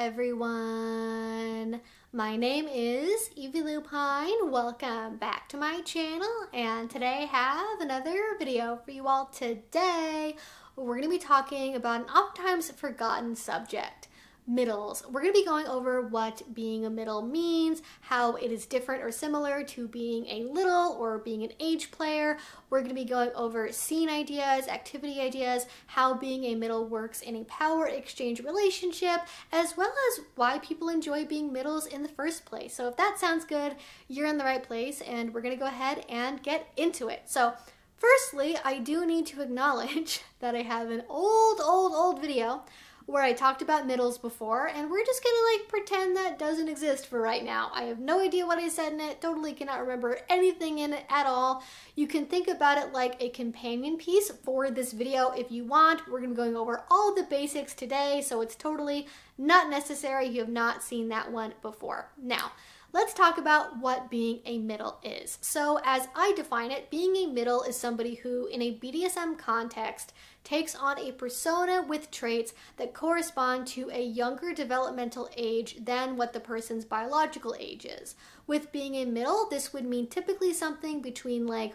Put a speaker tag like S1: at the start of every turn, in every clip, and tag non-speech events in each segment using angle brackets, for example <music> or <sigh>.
S1: everyone. My name is Evie Lupine. Welcome back to my channel, and today I have another video for you all. Today, we're going to be talking about an oftentimes forgotten subject middles. We're going to be going over what being a middle means, how it is different or similar to being a little or being an age player. We're going to be going over scene ideas, activity ideas, how being a middle works in a power exchange relationship, as well as why people enjoy being middles in the first place. So if that sounds good, you're in the right place and we're going to go ahead and get into it. So Firstly, I do need to acknowledge <laughs> that I have an old, old, old video where I talked about middles before, and we're just gonna like pretend that doesn't exist for right now. I have no idea what I said in it, totally cannot remember anything in it at all. You can think about it like a companion piece for this video if you want. We're gonna be going over all the basics today, so it's totally not necessary. You have not seen that one before. Now, let's talk about what being a middle is. So, as I define it, being a middle is somebody who, in a BDSM context, takes on a persona with traits that correspond to a younger developmental age than what the person's biological age is. With being a middle, this would mean typically something between like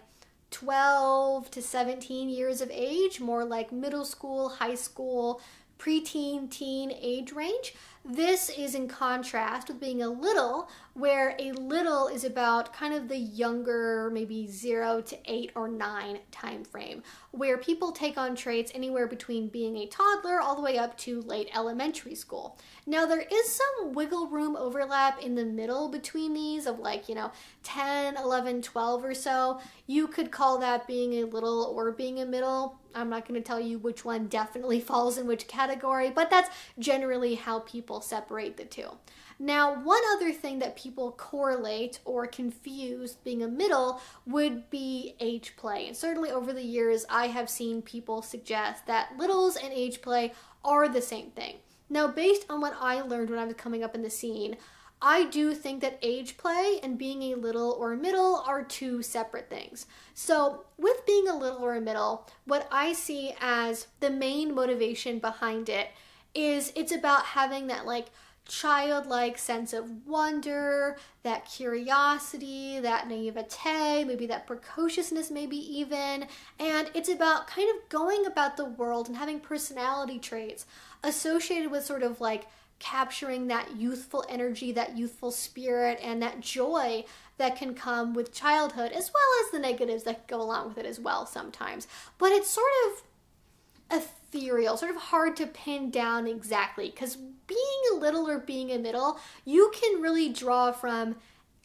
S1: 12 to 17 years of age, more like middle school, high school, preteen, teen age range. This is in contrast with being a little, where a little is about kind of the younger, maybe zero to eight or nine time frame, where people take on traits anywhere between being a toddler all the way up to late elementary school. Now, there is some wiggle room overlap in the middle between these of like, you know, 10, 11, 12 or so. You could call that being a little or being a middle. I'm not going to tell you which one definitely <laughs> falls in which category, but that's generally how people separate the two. Now, one other thing that people correlate or confuse being a middle would be age play. And certainly over the years, I have seen people suggest that littles and age play are the same thing. Now, based on what I learned when I was coming up in the scene, I do think that age play and being a little or a middle are two separate things. So, with being a little or a middle, what I see as the main motivation behind it is it's about having that like childlike sense of wonder, that curiosity, that naivete, maybe that precociousness, maybe even. And it's about kind of going about the world and having personality traits associated with sort of like capturing that youthful energy, that youthful spirit, and that joy that can come with childhood, as well as the negatives that go along with it as well sometimes. But it's sort of ethereal, sort of hard to pin down exactly because being a little or being a middle, you can really draw from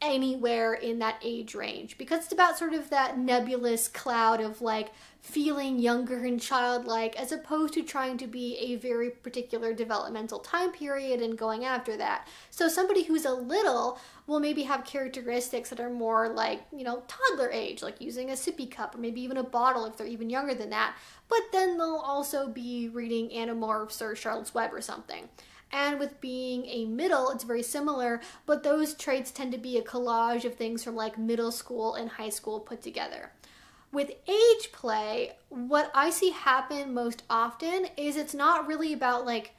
S1: anywhere in that age range because it's about sort of that nebulous cloud of like feeling younger and childlike as opposed to trying to be a very particular developmental time period and going after that. So somebody who's a little will maybe have characteristics that are more like, you know, toddler age, like using a sippy cup or maybe even a bottle if they're even younger than that. But then they'll also be reading Animorphs or Charlotte's Web or something. And with being a middle, it's very similar, but those traits tend to be a collage of things from like middle school and high school put together. With age play, what I see happen most often is it's not really about like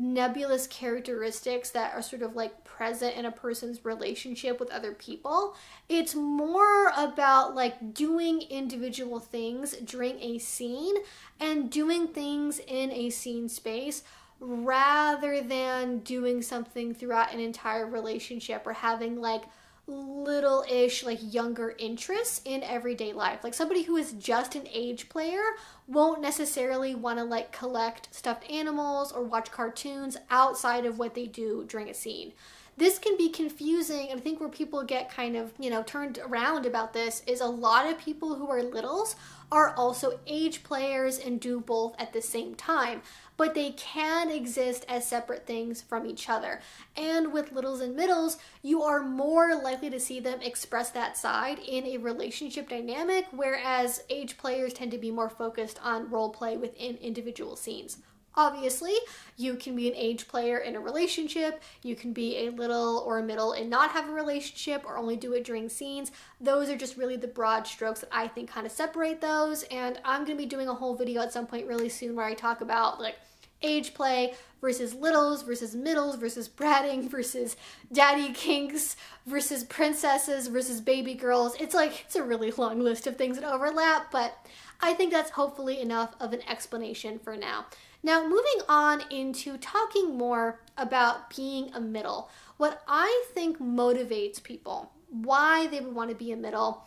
S1: nebulous characteristics that are sort of like present in a person's relationship with other people. It's more about like doing individual things during a scene and doing things in a scene space rather than doing something throughout an entire relationship or having like little ish like younger interests in everyday life. Like somebody who is just an age player won't necessarily want to like collect stuffed animals or watch cartoons outside of what they do during a scene. This can be confusing, and I think where people get kind of, you know, turned around about this is a lot of people who are littles are also age players and do both at the same time, but they can exist as separate things from each other. And with littles and middles, you are more likely to see them express that side in a relationship dynamic, whereas age players tend to be more focused on role play within individual scenes. Obviously, you can be an age player in a relationship, you can be a little or a middle and not have a relationship or only do it during scenes. Those are just really the broad strokes that I think kind of separate those. And I'm going to be doing a whole video at some point really soon where I talk about like age play versus littles versus middles versus bratting versus daddy kinks versus princesses versus baby girls. It's like, it's a really long list of things that overlap, but I think that's hopefully enough of an explanation for now. Now, moving on into talking more about being a middle, what I think motivates people, why they would want to be a middle,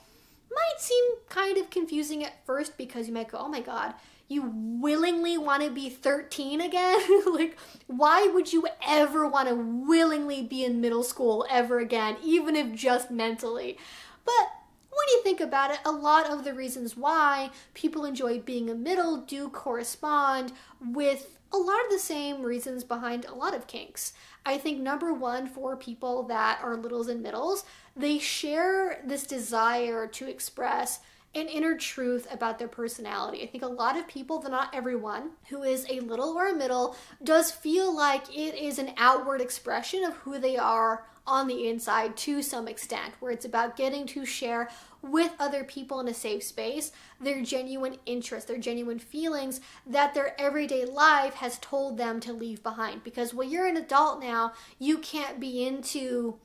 S1: might seem kind of confusing at first because you might go, oh my God, you willingly want to be 13 again? <laughs> like, why would you ever want to willingly be in middle school ever again, even if just mentally? But when you think about it, a lot of the reasons why people enjoy being a middle do correspond with a lot of the same reasons behind a lot of kinks. I think number one, for people that are littles and middles, they share this desire to express an inner truth about their personality. I think a lot of people, though not everyone, who is a little or a middle, does feel like it is an outward expression of who they are on the inside to some extent, where it's about getting to share with other people in a safe space their genuine interests, their genuine feelings that their everyday life has told them to leave behind. Because when you're an adult now, you can't be into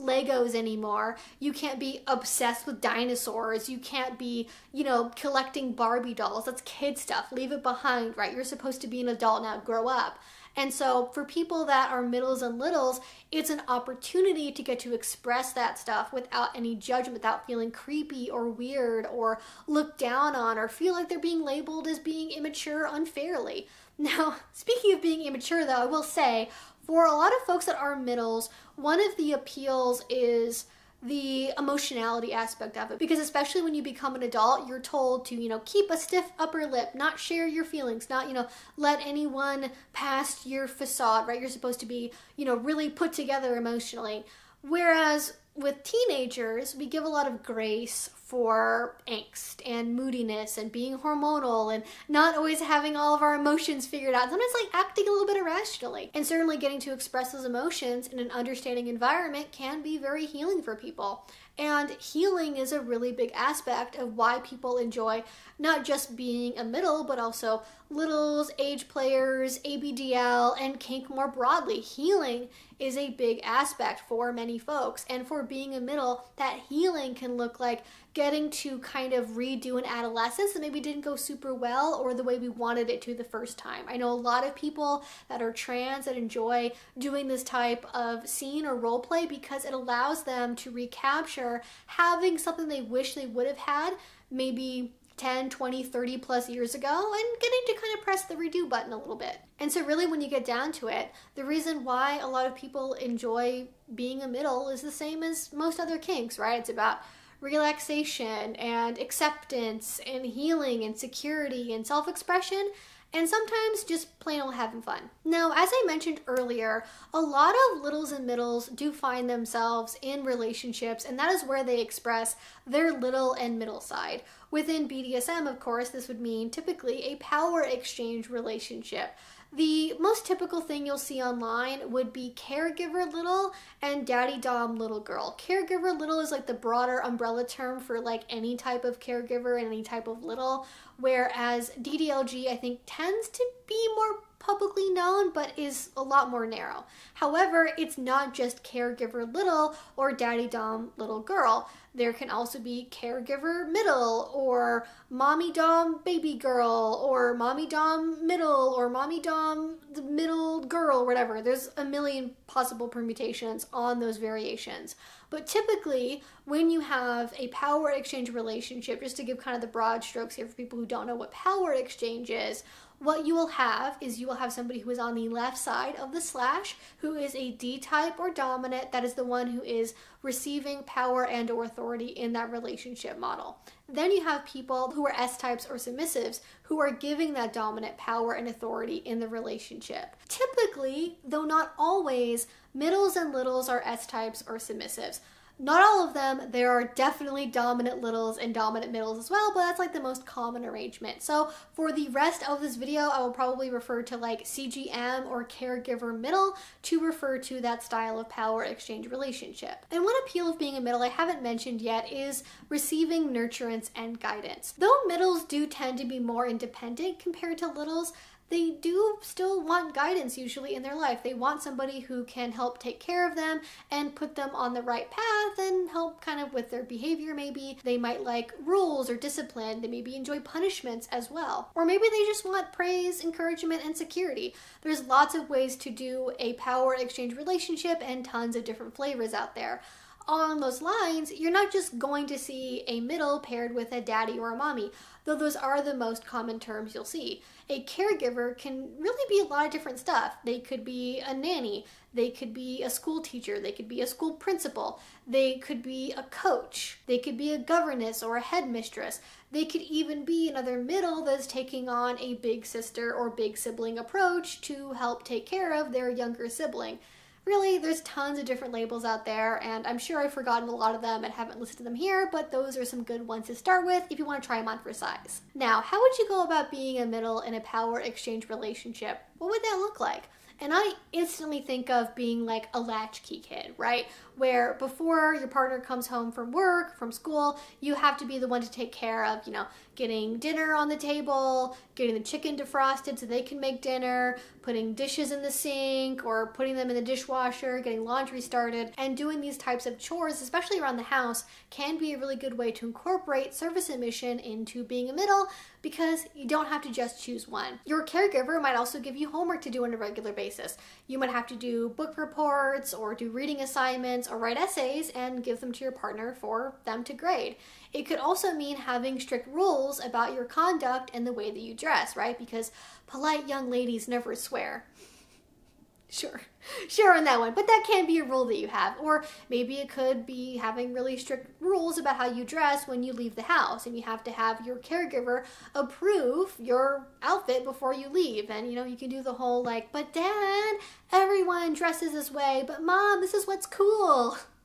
S1: Legos anymore. You can't be obsessed with dinosaurs. You can't be, you know, collecting Barbie dolls. That's kid stuff. Leave it behind, right? You're supposed to be an adult now. Grow up. And so for people that are middles and littles, it's an opportunity to get to express that stuff without any judgment, without feeling creepy or weird or looked down on or feel like they're being labeled as being immature unfairly. <laughs> Now, speaking of being immature though, I will say for a lot of folks that are middles, one of the appeals is the emotionality aspect of it. Because especially when you become an adult you're told to you know keep a stiff upper lip not share your feelings not you know let anyone past your facade right? You're supposed to be you know really put together emotionally whereas with teenagers we give a lot of grace for angst and moodiness and being hormonal and not always having all of our emotions figured out. Sometimes like acting a little bit irrationally. And certainly getting to express those emotions in an understanding environment can be very healing for people. And healing is a really big aspect of why people enjoy not just being a middle, but also littles, age players, ABDL, and kink more broadly. Healing is a big aspect for many folks. And for being a middle, that healing can look like getting to kind of redo an adolescence that maybe didn't go super well or the way we wanted it to the first time. I know a lot of people that are trans that enjoy doing this type of scene or role play because it allows them to recapture having something they wish they would have had maybe 10, 20, 30 plus years ago and getting to kind of press the redo button a little bit. And so, really, when you get down to it, the reason why a lot of people enjoy being a middle is the same as most other kinks, right? It's about relaxation and acceptance and healing and security and self expression and sometimes just plain old having fun. Now, as I mentioned earlier, a lot of littles and middles do find themselves in relationships, and that is where they express their little and middle side. Within BDSM, of course, this would mean typically a power exchange relationship. The most typical thing you'll see online would be caregiver little and daddy dom little girl. Caregiver little is like the broader umbrella term for like any type of caregiver and any type of little, whereas DDLG I think tends to be more publicly known but is a lot more narrow. However, it's not just caregiver little or daddy dom little girl. There can also be caregiver middle or mommy dom baby girl or mommy dom middle or mommy dom middle girl, whatever. There's a million possible permutations on those variations. But typically, when you have a power exchange relationship, just to give kind of the broad strokes here for people who don't know what power exchange is, what you will have is you will have somebody who is on the left side of the slash who is a D type or dominant that is the one who is receiving power and or authority in that relationship model. Then you have people who are S types or submissives who are giving that dominant power and authority in the relationship. Typically, though not always, middles and littles are S types or submissives. Not all of them. There are definitely dominant littles and dominant middles as well, but that's like the most common arrangement. So for the rest of this video, I will probably refer to like CGM or caregiver middle to refer to that style of power exchange relationship. And one appeal of being a middle I haven't mentioned yet is receiving nurturance and guidance. Though middles do tend to be more independent compared to littles, they do still want guidance usually in their life. They want somebody who can help take care of them and put them on the right path and help kind of with their behavior maybe. They might like rules or discipline. They maybe enjoy punishments as well. Or maybe they just want praise, encouragement, and security. There's lots of ways to do a power exchange relationship and tons of different flavors out there along those lines, you're not just going to see a middle paired with a daddy or a mommy, though those are the most common terms you'll see. A caregiver can really be a lot of different stuff. They could be a nanny, they could be a school teacher, they could be a school principal, they could be a coach, they could be a governess or a headmistress. They could even be another middle that's taking on a big sister or big sibling approach to help take care of their younger sibling really, there's tons of different labels out there, and I'm sure I've forgotten a lot of them and haven't listed them here, but those are some good ones to start with if you want to try them on for size. Now, how would you go about being a middle in a power exchange relationship? What would that look like? And I instantly think of being like a latchkey kid, right? Where before your partner comes home from work, from school, you have to be the one to take care of, you know, getting dinner on the table, getting the chicken defrosted so they can make dinner, putting dishes in the sink or putting them in the dishwasher, getting laundry started, and doing these types of chores, especially around the house, can be a really good way to incorporate service submission into being a middle because you don't have to just choose one. Your caregiver might also give you homework to do on a regular basis. You might have to do book reports or do reading assignments or write essays and give them to your partner for them to grade. It could also mean having strict rules about your conduct and the way that you dress, right? Because polite young ladies never swear. Sure, <laughs> sure on that one, but that can be a rule that you have. Or maybe it could be having really strict rules about how you dress when you leave the house, and you have to have your caregiver approve your outfit before you leave. And you know, you can do the whole like, but dad, everyone dresses this way, but mom, this is what's cool <laughs>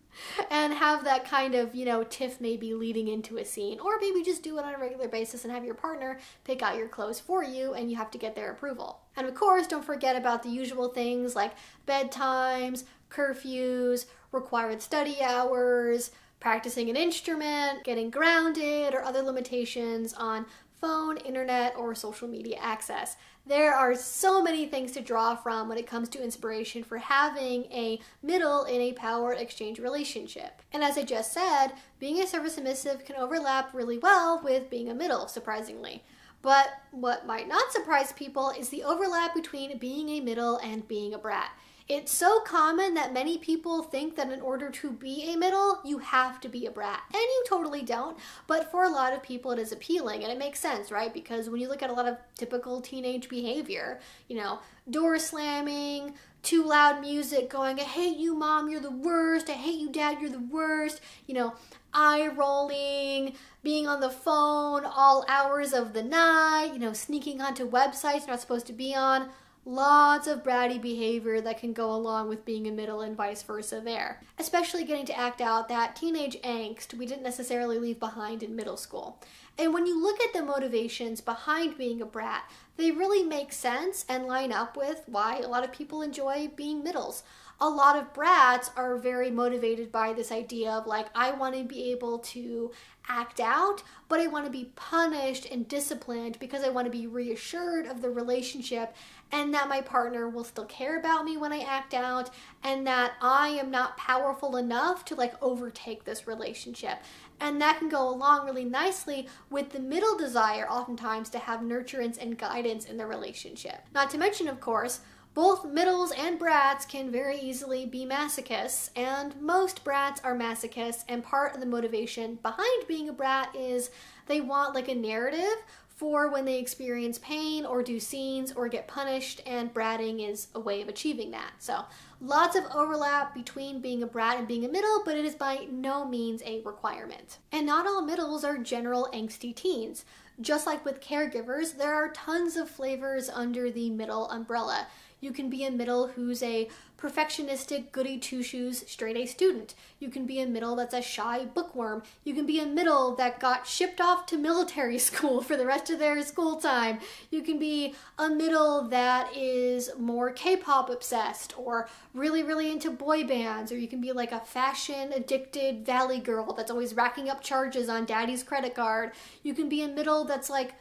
S1: and have that kind of, you know, tiff maybe leading into a scene. Or maybe just do it on a regular basis and have your partner pick out your clothes for you and you have to get their approval. And of course, don't forget about the usual things like bedtimes, curfews, required study hours, practicing an instrument, getting grounded, or other limitations on phone, internet, or social media access. There are so many things to draw from when it comes to inspiration for having a middle in a power exchange relationship. And as I just said, being a service submissive can overlap really well with being a middle, surprisingly. But what might not surprise people is the overlap between being a middle and being a brat. It's so common that many people think that in order to be a middle, you have to be a brat. And you totally don't. But for a lot of people, it is appealing. And it makes sense, right? Because when you look at a lot of typical teenage behavior, you know, door slamming, too loud music going, I hate you, mom, you're the worst. I hate you, dad, you're the worst. You know, eye rolling, being on the phone all hours of the night, you know, sneaking onto websites you're not supposed to be on lots of bratty behavior that can go along with being a middle and vice versa there. Especially getting to act out that teenage angst we didn't necessarily leave behind in middle school. And when you look at the motivations behind being a brat, they really make sense and line up with why a lot of people enjoy being middles a lot of brats are very motivated by this idea of like, I want to be able to act out, but I want to be punished and disciplined because I want to be reassured of the relationship and that my partner will still care about me when I act out and that I am not powerful enough to like overtake this relationship. And that can go along really nicely with the middle desire, oftentimes, to have nurturance and guidance in the relationship. Not to mention, of course, both middles and brats can very easily be masochists, and most brats are masochists, and part of the motivation behind being a brat is they want like a narrative for when they experience pain or do scenes or get punished, and bratting is a way of achieving that. So, lots of overlap between being a brat and being a middle, but it is by no means a requirement. And not all middles are general angsty teens. Just like with caregivers, there are tons of flavors under the middle umbrella. You can be a middle who's a perfectionistic, goody two shoes, straight A student. You can be a middle that's a shy bookworm. You can be a middle that got shipped off to military <laughs> school for the rest of their school time. You can be a middle that is more K pop obsessed or really, really into boy bands. Or you can be like a fashion addicted valley girl that's always racking up charges on daddy's credit card. You can be a middle that's like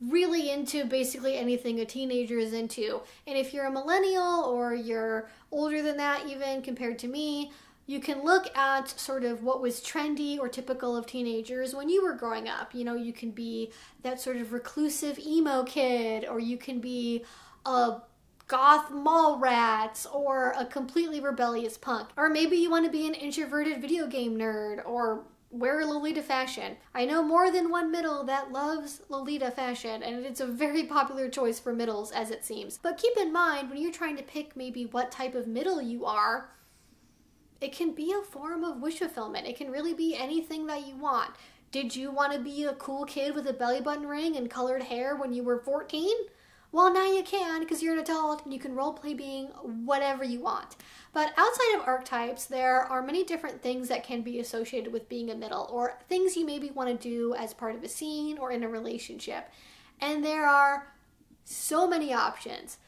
S1: really into basically anything a teenager is into. And if you're a millennial or you're older than that, even compared to me, you can look at sort of what was trendy or typical of teenagers when you were growing up. You know, you can be that sort of reclusive emo kid, or you can be a goth mall rat or a completely rebellious punk. Or maybe you want to be an introverted video game nerd or wear Lolita fashion. I know more than one middle that loves Lolita fashion, and it's a very popular choice for middles, as it seems. But keep in mind, when you're trying to pick maybe what type of middle you are, it can be a form of wish fulfillment. It can really be anything that you want. Did you want to be a cool kid with a belly button ring and colored hair when you were 14? Well, now you can because you're an adult and you can roleplay being whatever you want. But outside of archetypes, there are many different things that can be associated with being a middle or things you maybe want to do as part of a scene or in a relationship. And there are so many options.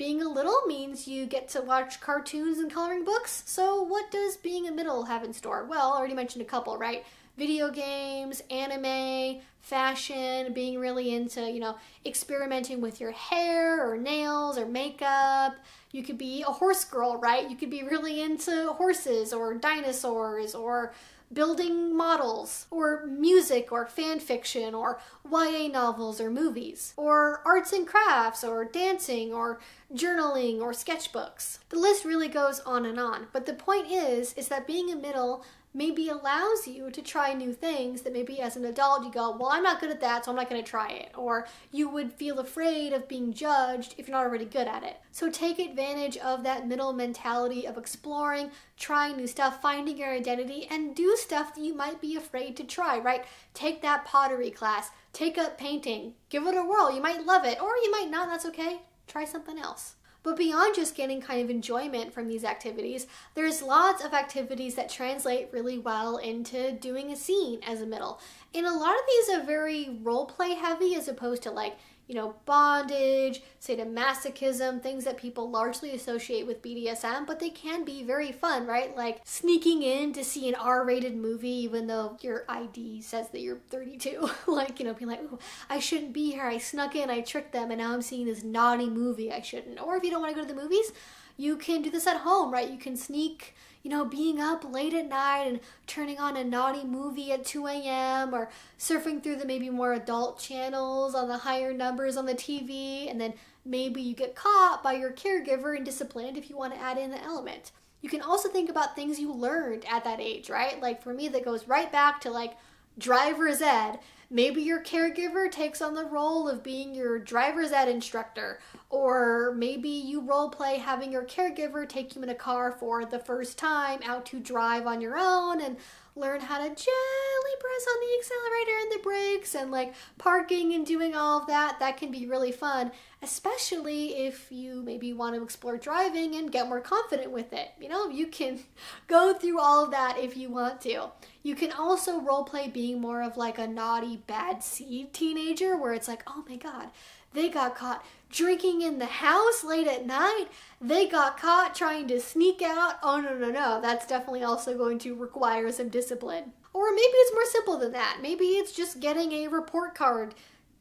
S1: Being a little means you get to watch cartoons and coloring books. So, what does being a middle have in store? Well, I already mentioned a couple, right? Video games, anime, fashion, being really into, you know, experimenting with your hair or nails or makeup. You could be a horse girl, right? You could be really into horses or dinosaurs or building models, or music, or fan fiction, or YA novels or movies, or arts and crafts, or dancing, or journaling, or sketchbooks. The list really goes on and on, but the point is, is that being a middle maybe allows you to try new things that maybe as an adult you go, well, I'm not good at that, so I'm not going to try it. Or you would feel afraid of being judged if you're not already good at it. So take advantage of that middle mentality of exploring, trying new stuff, finding your identity, and do stuff that you might be afraid to try, right? Take that pottery class, take up painting, give it a whirl. You might love it, or you might not, that's okay. Try something else. But beyond just getting kind of enjoyment from these activities, there's lots of activities that translate really well into doing a scene as a middle. And a lot of these are very role play heavy as opposed to like you know, bondage, sadomasochism, things that people largely associate with BDSM, but they can be very fun, right? Like sneaking in to see an R rated movie even though your ID says that you're 32. <laughs> like, you know, being like, I shouldn't be here. I snuck in, I tricked them, and now I'm seeing this naughty movie I shouldn't. Or if you don't want to go to the movies, you can do this at home, right? You can sneak you know, being up late at night and turning on a naughty movie at 2 a.m. or surfing through the maybe more adult channels on the higher numbers on the TV, and then maybe you get caught by your caregiver and disciplined if you want to add in the element. You can also think about things you learned at that age, right? Like for me, that goes right back to like driver's ed. Maybe your caregiver takes on the role of being your driver's ed instructor, or maybe you role play having your caregiver take you in a car for the first time out to drive on your own and learn how to gently press on the accelerator and the brakes and like parking and doing all of that. That can be really fun, especially if you maybe want to explore driving and get more confident with it. You know, you can <laughs> go through all of that if you want to. You can also role play being more of like a naughty, bad seed teenager where it's like, oh my god, they got caught drinking in the house late at night. They got caught trying to sneak out. Oh, no, no, no. That's definitely also going to require some discipline. Or maybe it's more simple than that. Maybe it's just getting a report card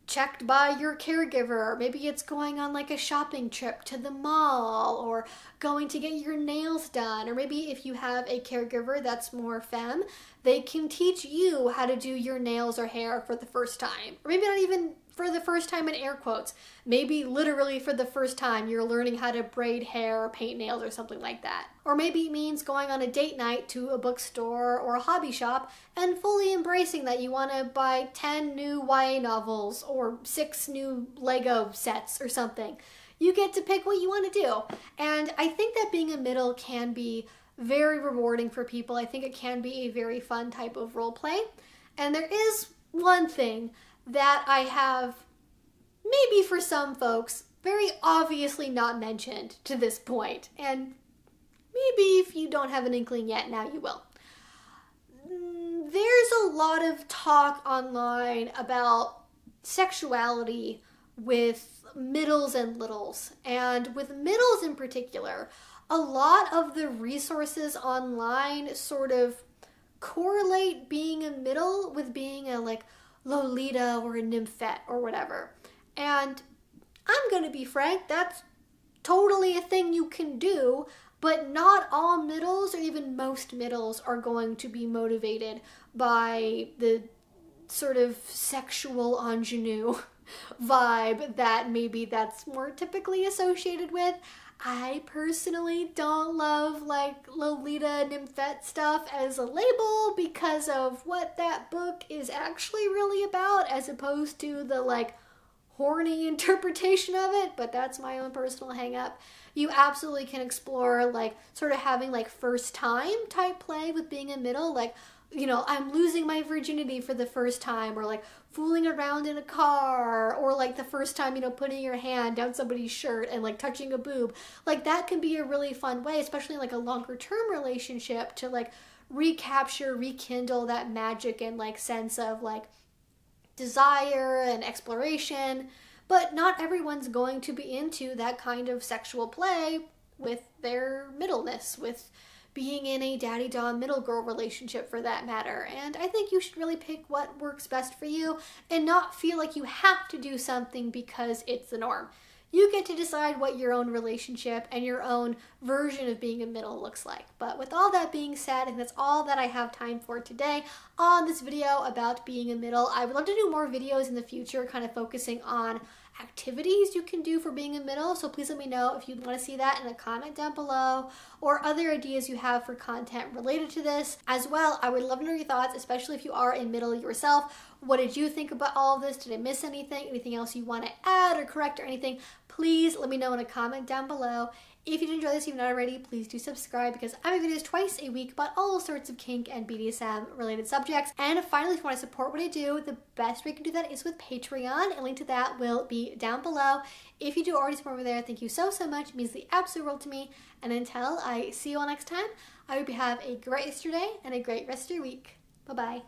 S1: checked by your caregiver, maybe it's going on like a shopping trip to the mall, or going to get your nails done, or maybe if you have a caregiver that's more femme, they can teach you how to do your nails or hair for the first time, or maybe not even for the first time in air quotes. Maybe literally for the first time you're learning how to braid hair or paint nails or something like that. Or maybe it means going on a date night to a bookstore or a hobby shop and fully embracing that you want to buy 10 new YA novels or 6 new Lego sets or something. You get to pick what you want to do. And I think that being a middle can be very rewarding for people. I think it can be a very fun type of role play. And there is one thing that I have, maybe for some folks, very obviously not mentioned to this point, and maybe if you don't have an inkling yet, now you will. Mm, there's a lot of talk online about sexuality with middles and littles, and with middles in particular, a lot of the resources online sort of correlate being a middle with being a like Lolita or a nymphette or whatever. And I'm to be frank, that's totally a thing you can do, but not all middles or even most middles are going to be motivated by the sort of sexual ingenue <laughs> vibe that maybe that's more typically associated with. I personally don't love like Lolita Nymphette stuff as a label because of what that book is actually really about as opposed to the like horny <laughs> interpretation of it, but that's my own personal hang up. You absolutely can explore like sort of having like first time type play with being a middle, like you know, I'm losing my virginity for the first time, or like fooling around in a car, or like the first time, you know, putting your hand down somebody's shirt and like touching a boob. Like that can be a really fun way, especially like a longer term relationship to like recapture, rekindle that magic and like sense of like desire and exploration. But not everyone's going to be into that kind of sexual play with their middleness, with being in a daddy dom middle girl relationship for that matter. And I think you should really pick what works best for you and not feel like you have to do something because it's the norm. You get to decide what your own relationship and your own version of being a middle looks like. But with all that being said, and that's all that I have time for today on this video about being a middle. I would love to do more videos in the future, kind of focusing on activities you can do for being a middle. So please let me know if you'd want to see that in a comment down below or other ideas you have for content related to this. As well, I would love to know your thoughts, especially if you are in middle yourself. What did you think about all of this? Did I miss anything? Anything else you want to add or correct or anything? Please let me know in a comment down below. If you did enjoy this, if you've not already, please do subscribe because I make videos twice a week about all sorts of kink and BDSM related subjects. And finally, if you want to support what I do, the best way you can do that is with Patreon. A link to that will be down below. If you do already support over there, thank you so, so much. It means the absolute world to me. And until I see you all next time, I hope you have a great yesterday and a great rest of your week. Bye-bye.